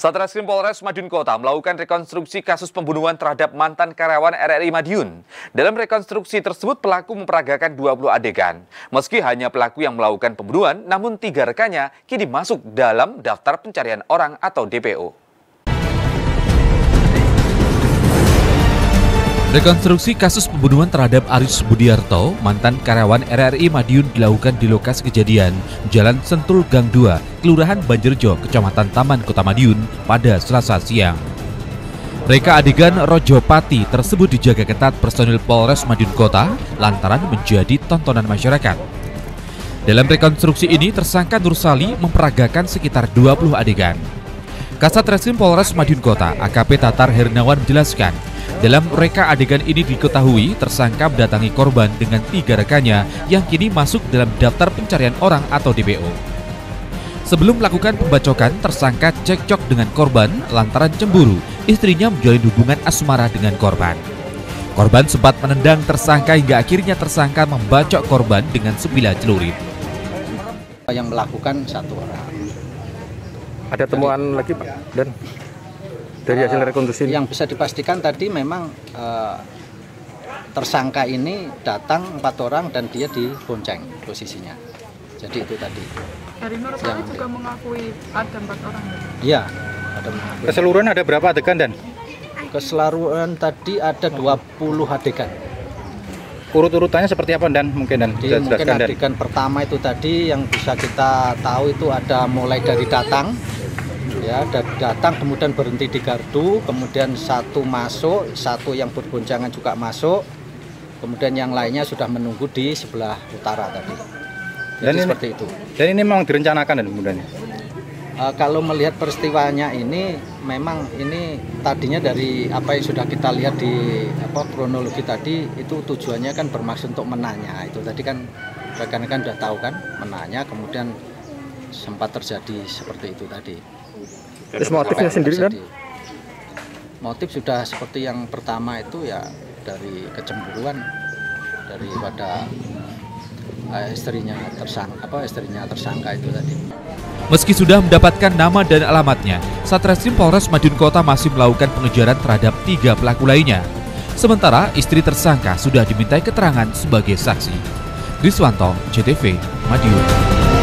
Satreskrim Polres Madiun Kota melakukan rekonstruksi kasus pembunuhan terhadap mantan karyawan RRI Madiun. Dalam rekonstruksi tersebut pelaku memperagakan 20 adegan. Meski hanya pelaku yang melakukan pembunuhan, namun tiga rekannya kini masuk dalam daftar pencarian orang atau DPO. Rekonstruksi kasus pembunuhan terhadap Aris Budiarto, mantan karyawan RRI Madiun dilakukan di lokasi kejadian, Jalan Sentul Gang 2, Kelurahan Banjerjo, Kecamatan Taman Kota Madiun pada Selasa siang. Reka adegan Rojopati tersebut dijaga ketat personil Polres Madiun Kota lantaran menjadi tontonan masyarakat. Dalam rekonstruksi ini, tersangka Nursali memperagakan sekitar 20 adegan. Kasat Reskrim Polres Madiun Kota, AKP Tatar Hernawan menjelaskan, dalam reka adegan ini diketahui tersangka mendatangi korban dengan tiga rekannya yang kini masuk dalam daftar pencarian orang atau DPO. Sebelum melakukan pembacokan, tersangka cekcok dengan korban lantaran cemburu istrinya menjalin hubungan asmara dengan korban. Korban sempat menendang tersangka hingga akhirnya tersangka membacok korban dengan sebilah celurit. Yang melakukan satu orang. Ada temuan lagi Pak? Dan dari hasil rekonstruksi yang bisa dipastikan tadi memang uh, tersangka ini datang empat orang dan dia di bonceng posisinya. Jadi itu tadi. Dari Nur yang juga mengakui ada empat orang iya ada mengakui keseluruhan ada berapa adegan dan? Keseluruhan tadi ada 20 adegan. Urut-urutannya seperti apa dan? Mungkin dan Jadi mungkin adegan dan. pertama itu tadi yang bisa kita tahu itu ada mulai dari datang ya datang kemudian berhenti di gardu kemudian satu masuk satu yang berboncangan juga masuk kemudian yang lainnya sudah menunggu di sebelah utara tadi. Jadi dan ini, seperti itu. dan ini memang direncanakan dan kemudian? Uh, kalau melihat peristiwanya ini memang ini tadinya dari apa yang sudah kita lihat di apa kronologi tadi itu tujuannya kan bermaksud untuk menanya. Itu tadi kan rekan-rekan sudah tahu kan menanya kemudian sempat terjadi seperti itu tadi Terus motifnya sendiri kan? Motif sudah seperti yang pertama itu ya dari kecemburuan daripada uh, istrinya tersangka apa istrinya tersangka itu tadi. Meski sudah mendapatkan nama dan alamatnya, Satreskrim Polres Madiun Kota masih melakukan pengejaran terhadap tiga pelaku lainnya. Sementara istri tersangka sudah dimintai keterangan sebagai saksi. Riswanto, CTV, Madiun.